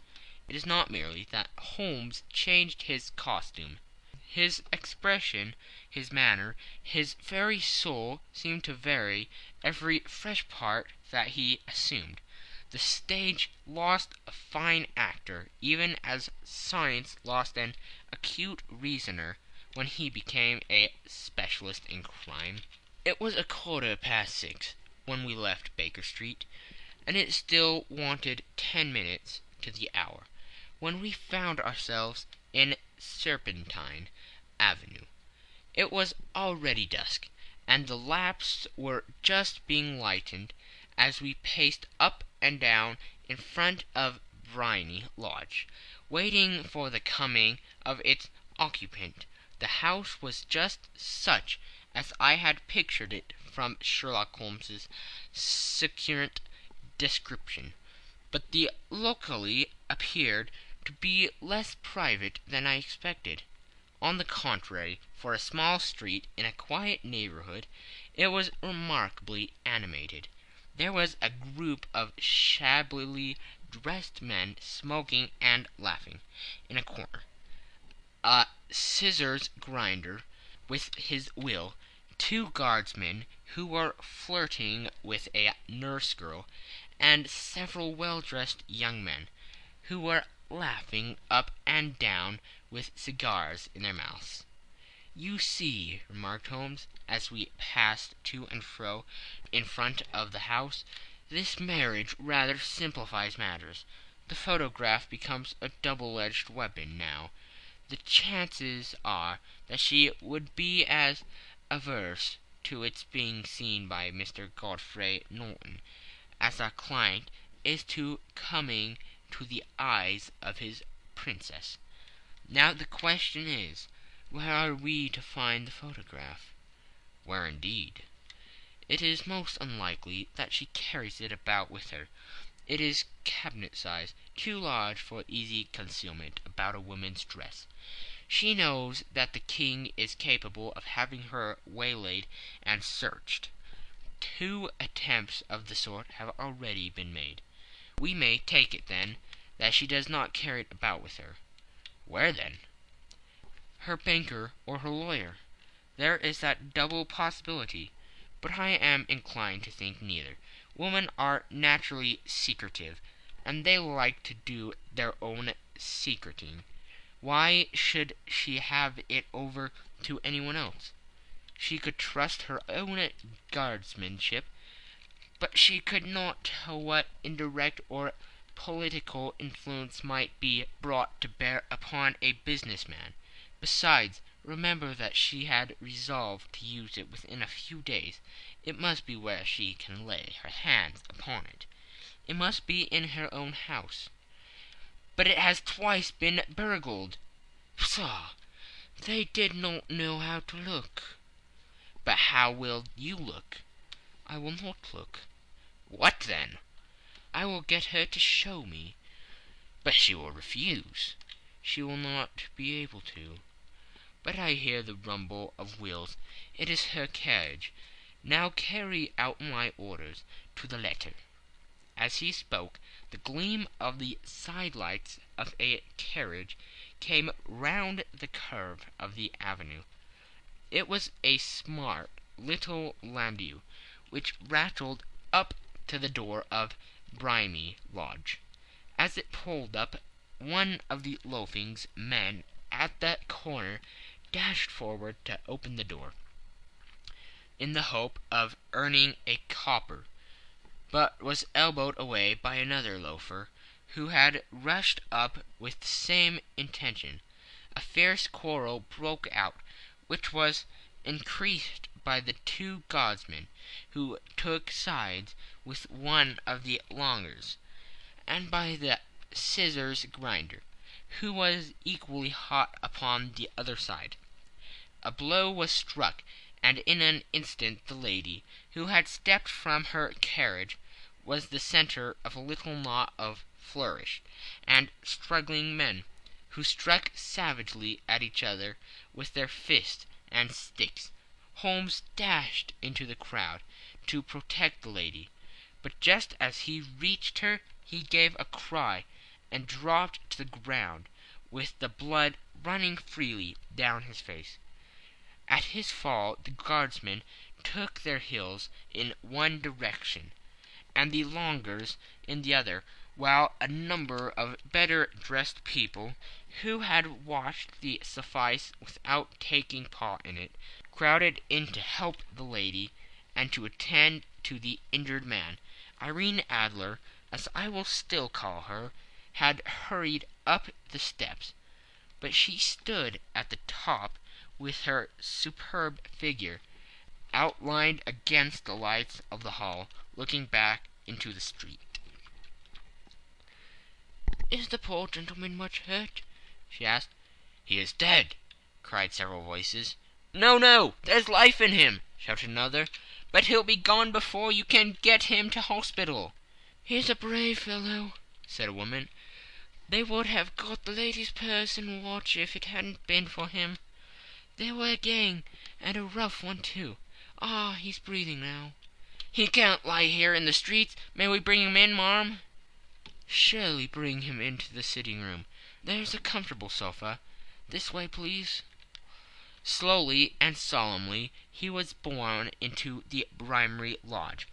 It is not merely that Holmes changed his costume. His expression, his manner, his very soul seemed to vary every fresh part that he assumed. The stage lost a fine actor even as science lost an acute reasoner when he became a specialist in crime. It was a quarter past six when we left Baker Street, and it still wanted ten minutes to the hour when we found ourselves in Serpentine Avenue. It was already dusk, and the lamps were just being lighted as we paced up and down in front of Briony Lodge, waiting for the coming of its occupant. The house was just such as I had pictured it from Sherlock Holmes's succinct description, but the locality appeared to be less private than I expected. On the contrary, for a small street in a quiet neighborhood it was remarkably animated. There was a group of shabbily dressed men smoking and laughing in a corner. Scissors grinder with his will two guardsmen who were flirting with a nurse girl, and several well dressed young men who were laughing up and down with cigars in their mouths. "You see," remarked Holmes, as we passed to and fro in front of the house, "this marriage rather simplifies matters. The photograph becomes a double edged weapon now. The chances are that she would be as averse to its being seen by Mr. Godfrey Norton as our client is to coming to the eyes of his princess. Now the question is, where are we to find the photograph? Where indeed? It is most unlikely that she carries it about with her. It is cabinet size, too large for easy concealment about a woman's dress. She knows that the king is capable of having her waylaid and searched. Two attempts of the sort have already been made. We may take it, then, that she does not carry it about with her. Where, then? her banker or her lawyer. There is that double possibility, but I am inclined to think neither. Women are naturally secretive, and they like to do their own secreting. Why should she have it over to anyone else? She could trust her own guardsmanship, but she could not tell what indirect or political influence might be brought to bear upon a business man. Besides, remember that she had resolved to use it within a few days. It must be where she can lay her hands upon it. It must be in her own house. But it has twice been burgled. Pshaw! They did not know how to look. But how will you look? I will not look. What then? I will get her to show me. But she will refuse. She will not be able to but I hear the rumble of wheels. It is her carriage. Now carry out my orders to the letter." As he spoke, the gleam of the side lights of a carriage came round the curve of the avenue. It was a smart little landau which rattled up to the door of Briony Lodge. As it pulled up, one of the loafing's men at the corner dashed forward to open the door, in the hope of earning a copper, but was elbowed away by another loafer, who had rushed up with the same intention. A fierce quarrel broke out, which was increased by the two guardsmen, who took sides with one of the Longer's, and by the scissors grinder, who was equally hot upon the other side. A blow was struck, and in an instant the lady, who had stepped from her carriage, was the centre of a little knot of flourish and struggling men, who struck savagely at each other with their fists and sticks. Holmes dashed into the crowd to protect the lady, but just as he reached her he gave a cry and dropped to the ground with the blood running freely down his face. At his fall the guardsmen took their heels in one direction, and the lawyers in the other, while a number of better dressed people, who had watched the suffice without taking part in it, crowded in to help the lady and to attend to the injured man. Irene Adler, as I will still call her, had hurried up the steps, but she stood at the top with her superb figure outlined against the lights of the hall, looking back into the street. "Is the poor gentleman much hurt?" she asked. "He is dead!" cried several voices. "No, no! There's life in him!" shouted another. "But he'll be gone before you can get him to hospital." "He's a brave fellow," said a woman. "They would have got the lady's purse and watch if it hadn't been for him. They were a gang, and a rough one too. Ah, he's breathing now." "He can't lie here in the streets. May we bring him in, marm?" "Surely bring him into the sitting room. There's a comfortable sofa. This way, please." Slowly and solemnly he was borne into the Briony Lodge,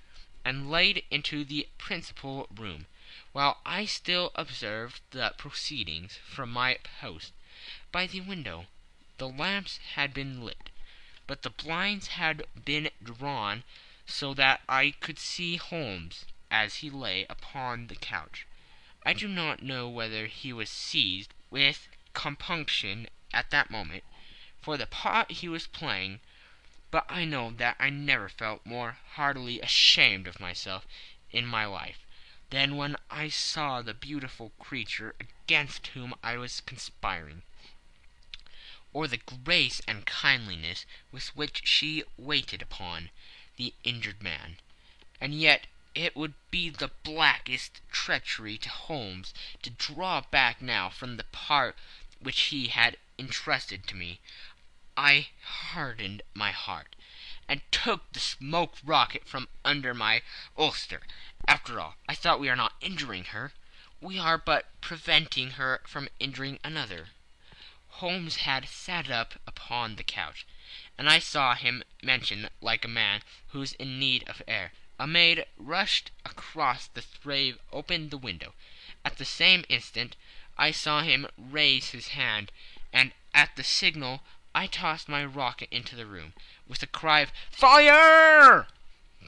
and laid into the principal room, while I still observed the proceedings from my post by the window. The lamps had been lit, but the blinds had been drawn so that I could see Holmes as he lay upon the couch. I do not know whether he was seized with compunction at that moment for the part he was playing, but I know that I never felt more heartily ashamed of myself in my life than when I saw the beautiful creature against whom I was conspiring, or the grace and kindliness with which she waited upon the injured man. And yet it would be the blackest treachery to Holmes to draw back now from the part which he had entrusted to me. I hardened my heart, and took the smoke rocket from under my ulster. After all, I thought, we are not injuring her. We are but preventing her from injuring another. Holmes had sat up upon the couch, and I saw him motion like a man who is in need of air. A maid rushed across the and opened the window. At the same instant I saw him raise his hand, and at the signal I tossed my rocket into the room, with a cry of "Fire!"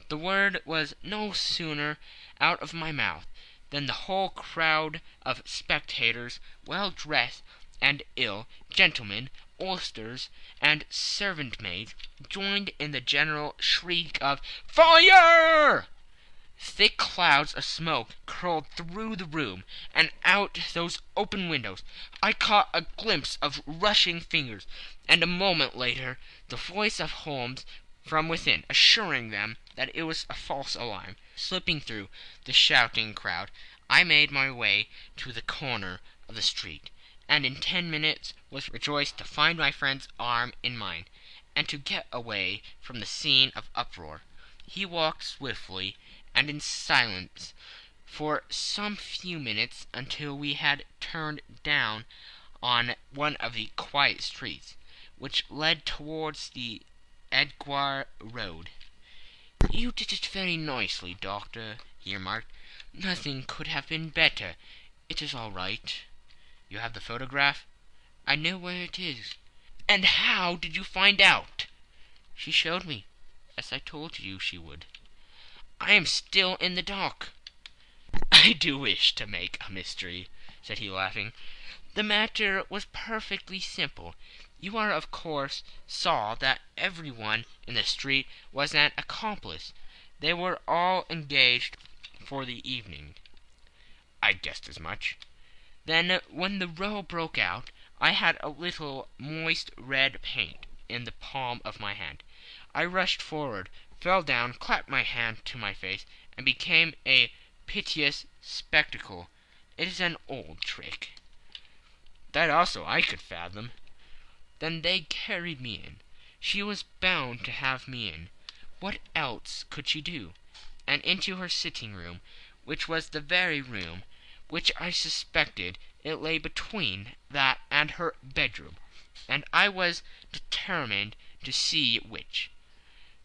The word was no sooner out of my mouth than the whole crowd of spectators, well dressed and ill, gentlemen, ostlers, and servant maids, joined in the general shriek of "Fire!" Thick clouds of smoke curled through the room, and out those open windows I caught a glimpse of rushing figures, and a moment later the voice of Holmes from within, assuring them that it was a false alarm. Slipping through the shouting crowd, I made my way to the corner of the street, and in ten minutes was rejoiced to find my friend's arm in mine, and to get away from the scene of uproar. He walked swiftly and in silence for some few minutes until we had turned down on one of the quiet streets which led towards the Edgware Road. "You did it very nicely, doctor," he remarked. "Nothing could have been better. It is all right." "You have the photograph?" "I know where it is." "And how did you find out?" "She showed me, as I told you she would." I am still in the dark." "I do wish to make a mystery," said he, laughing. "The matter was perfectly simple. You are, of course saw that every one in the street was an accomplice. They were all engaged for the evening." "I guessed as much." "Then when the row broke out I had a little moist red paint in the palm of my hand. I rushed forward fell down, clapped my hand to my face, and became a piteous spectacle. It is an old trick." "That also I could fathom." "Then they carried me in. She was bound to have me in. What else could she do? And into her sitting room, which was the very room which I suspected. It lay between that and her bedroom, and I was determined to see which.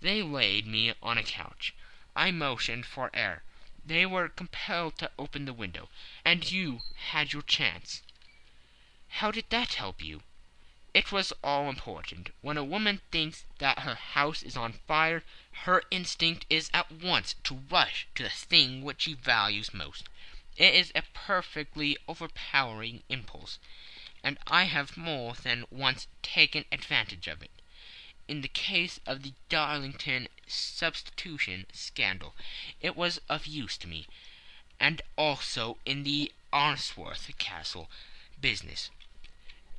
They laid me on a couch. I motioned for air. They were compelled to open the window, and you had your chance." "How did that help you?" "It was all important. When a woman thinks that her house is on fire, her instinct is at once to rush to the thing which she values most. It is a perfectly overpowering impulse, and I have more than once taken advantage of it in the case of the Darlington substitution scandal it was of use to me, and also in the Arnsworth Castle business.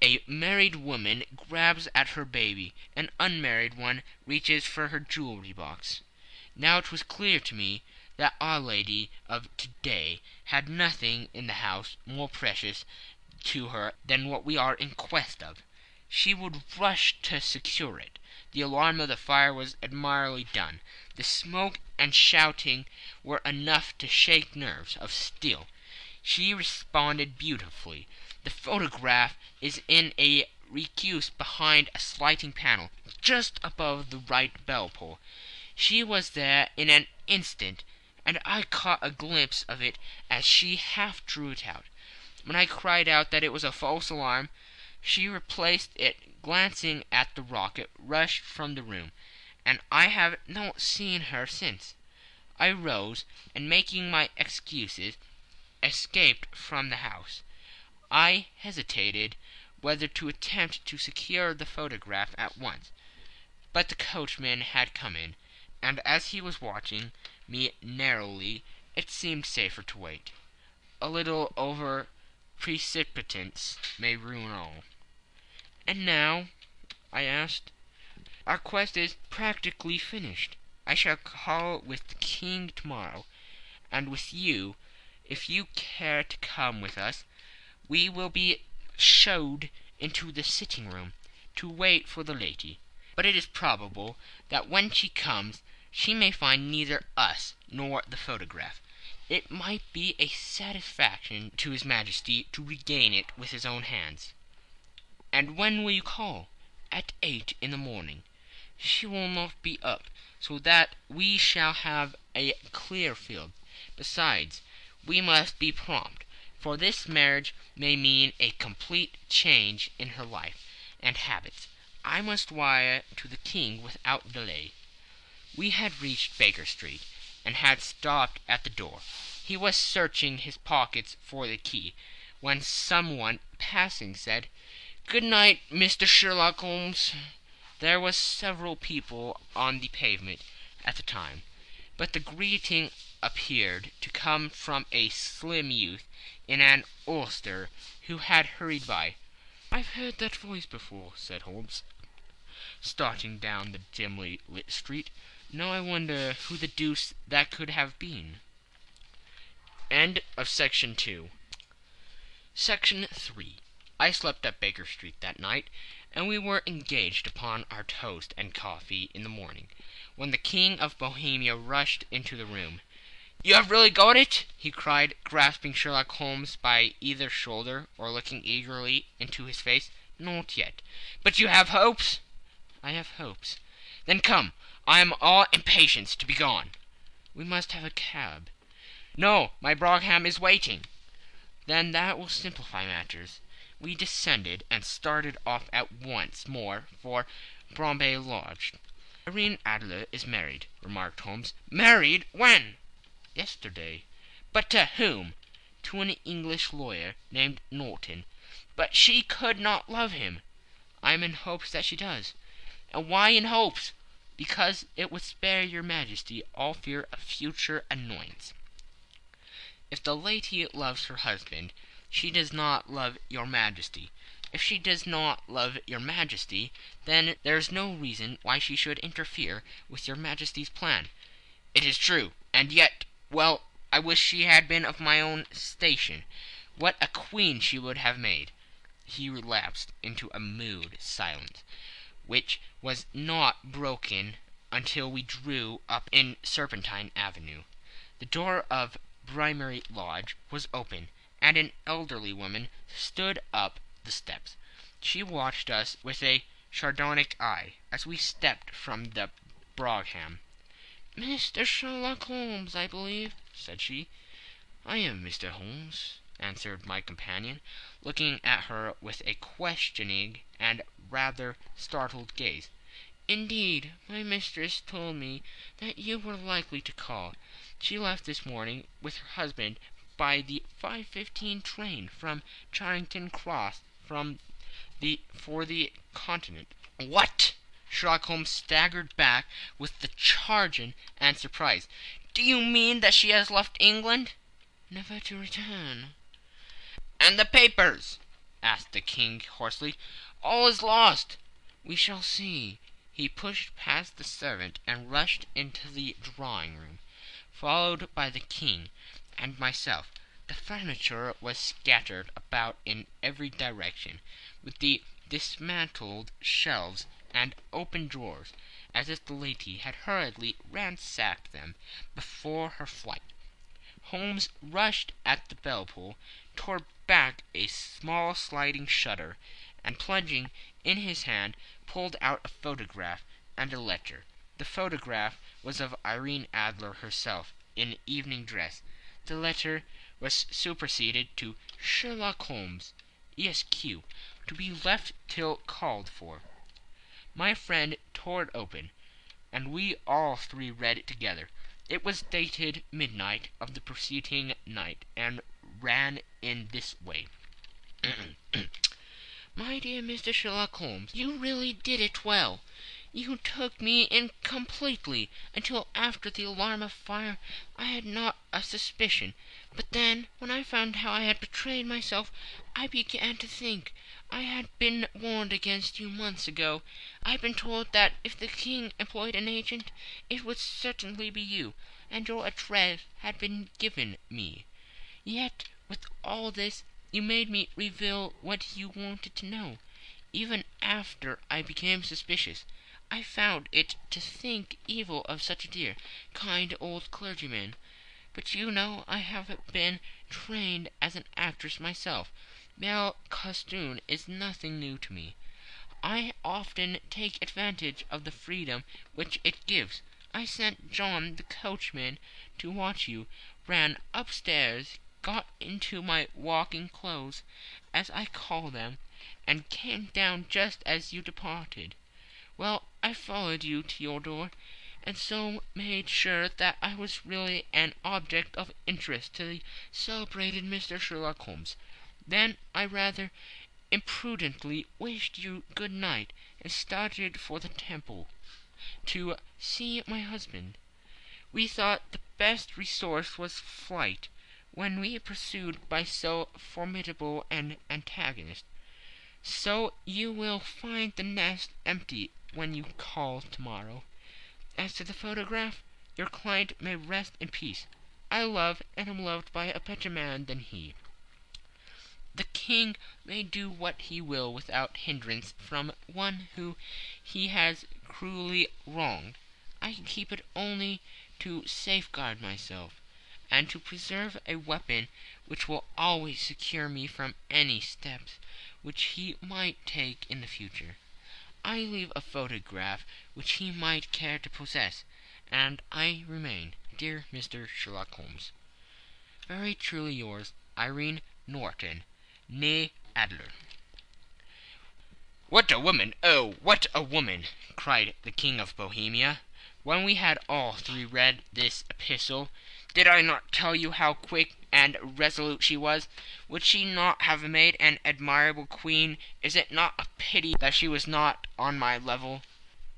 A married woman grabs at her baby, an unmarried one reaches for her jewelry box. Now it was clear to me that Our Lady of to day had nothing in the house more precious to her than what we are in quest of. She would rush to secure it. The alarm of the fire was admirably done. The smoke and shouting were enough to shake nerves of steel. She responded beautifully. The photograph is in a recused behind a sliding panel just above the right bell pull. She was there in an instant, and I caught a glimpse of it as she half drew it out. When I cried out that it was a false alarm, she replaced it, glancing at the rocket, rushed from the room, and I have not seen her since. I rose, and making my excuses, escaped from the house. I hesitated whether to attempt to secure the photograph at once, but the coachman had come in, and as he was watching me narrowly it seemed safer to wait. A little over precipitance may ruin all. "And now?" I asked. "Our quest is practically finished. I shall call with the King to morrow, and with you, if you care to come with us. We will be showed into the sitting room to wait for the lady, but it is probable that when she comes she may find neither us nor the photograph. It might be a satisfaction to his Majesty to regain it with his own hands." "And when will you call?" "At eight in the morning. She will not be up, so that we shall have a clear field. Besides, we must be prompt, for this marriage may mean a complete change in her life and habits. I must wire to the King without delay." We had reached Baker Street, and had stopped at the door. He was searching his pockets for the key, when some one passing said, "Good night, Mr. Sherlock Holmes." There were several people on the pavement at the time, but the greeting appeared to come from a slim youth in an ulster who had hurried by. "I've heard that voice before," said Holmes, starting down the dimly lit street. "Now I wonder who the deuce that could have been." End of Section 2 Section 3 I slept at Baker Street that night and we were engaged upon our toast and coffee in the morning, when the King of Bohemia rushed into the room. "You have really got it?" he cried, grasping Sherlock Holmes by either shoulder, or looking eagerly into his face. "Not yet." "But you have hopes?" "I have hopes." "Then come. I am all impatience to be gone." "We must have a cab." "No, my brougham is waiting." "Then that will simplify matters. We descended and started off at once more for Briony Lodge. "Irene Adler is married," remarked Holmes. "Married! When?" "Yesterday." "But to whom?" "To an English lawyer named Norton." "But she could not love him." "I am in hopes that she does." "And why in hopes?" "Because it would spare your Majesty all fear of future annoyance. If the lady loves her husband she does not love your Majesty. If she does not love your Majesty, then there is no reason why she should interfere with your Majesty's plan." "It is true. And yet well, I wish she had been of my own station. What a queen she would have made!" He relapsed into a mood silence, which was not broken until we drew up in Serpentine Avenue. The door of Briony Lodge was open and an elderly woman stood up the steps. She watched us with a sardonic eye as we stepped from the brougham. "Mr. Sherlock Holmes, I believe," said she. "I am Mr. Holmes," answered my companion, looking at her with a questioning and rather startled gaze. "Indeed, my mistress told me that you were likely to call. She left this morning with her husband by the 5:15 train from Charing Cross for the Continent." "What!" Sherlock Holmes staggered back with the chagrin and surprise. "Do you mean that she has left England?" "Never to return." "And the papers?" asked the King hoarsely. "All is lost." "We shall see." He pushed past the servant and rushed into the drawing room, followed by the King and myself. The furniture was scattered about in every direction, with the dismantled shelves and open drawers, as if the lady had hurriedly ransacked them before her flight. Holmes rushed at the bell pull, tore back a small sliding shutter, and plunging in his hand pulled out a photograph and a letter. The photograph was of Irene Adler herself, in evening dress. The letter was superseded to Sherlock Holmes, Esq., to be left till called for. My friend tore it open, and we all three read it together. It was dated midnight of the preceding night, and ran in this way: (clears throat) "My dear Mr. Sherlock Holmes, You really did it well. You took me in completely. Until after the alarm of fire I had not a suspicion. But then, when I found how I had betrayed myself, I began to think. I had been warned against you months ago. I had been told that if the King employed an agent it would certainly be you, and your address had been given me. Yet, with all this, you made me reveal what you wanted to know. Even after I became suspicious. I found it to think evil of such a dear, kind old clergyman. But you know I have been trained as an actress myself. Male costume is nothing new to me. I often take advantage of the freedom which it gives. I sent John the coachman to watch you, ran upstairs, got into my walking clothes, as I call them, and came down just as you departed. Well, I followed you to your door, and so made sure that I was really an object of interest to the celebrated Mr. Sherlock Holmes. Then I rather imprudently wished you good night, and started for the Temple to see my husband. We thought the best resource was flight when we are pursued by so formidable an antagonist. So you will find the nest empty when you call tomorrow. As to the photograph, your client may rest in peace. I love and am loved by a better man than he. The King may do what he will without hindrance from one whom he has cruelly wronged. I keep it only to safeguard myself, and to preserve a weapon which will always secure me from any steps which he might take in the future. I leave a photograph which he might care to possess, and I remain, dear Mr. Sherlock Holmes, Very truly yours, Irene Norton, née Adler. "What a woman! oh, what a woman!" cried the King of Bohemia, when we had all three read this epistle. "Did I not tell you how quick and resolute she was? Would she not have made an admirable queen? Is it not a pity that she was not on my level?"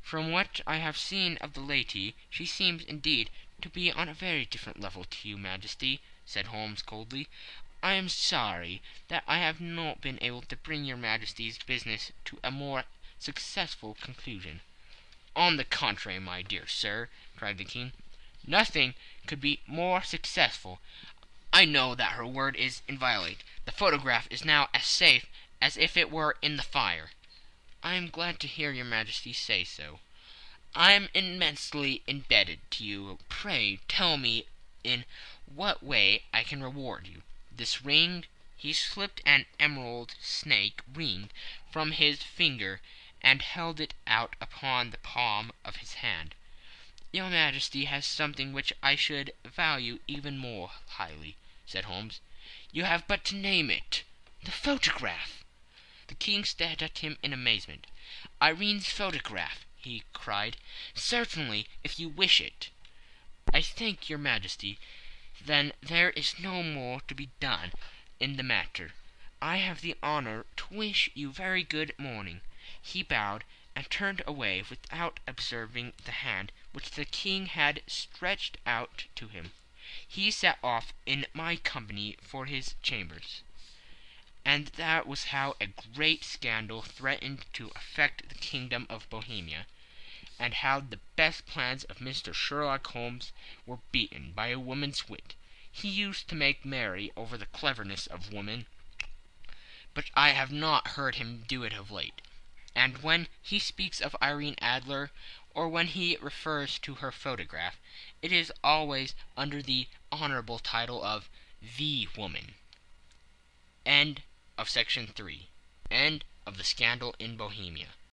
"From what I have seen of the lady, she seems, indeed, to be on a very different level to your Majesty," said Holmes coldly. "I am sorry that I have not been able to bring your Majesty's business to a more successful conclusion." "On the contrary, my dear sir," cried the King, "nothing could be more successful. I know that her word is inviolate. The photograph is now as safe as if it were in the fire." "I am glad to hear your Majesty say so." "I am immensely indebted to you. Pray tell me in what way I can reward you. This ring He slipped an emerald snake ring from his finger and held it out upon the palm of his hand. "Your Majesty has something which I should value even more highly," said Holmes. "You have but to name it." "The photograph!" The King stared at him in amazement. "Irene's photograph!" he cried. "Certainly, if you wish it." "I thank your Majesty. Then there is no more to be done in the matter. I have the honour to wish you very good morning." He bowed and turned away without observing the hand which the King had stretched out to him. He set off in my company for his chambers. And that was how a great scandal threatened to affect the kingdom of Bohemia, and how the best plans of Mr. Sherlock Holmes were beaten by a woman's wit. He used to make merry over the cleverness of women, but I have not heard him do it of late and when he speaks of Irene Adler, or when he refers to her photograph, it is always under the honorable title of the woman. End of section 3. End of of the scandal in Bohemia.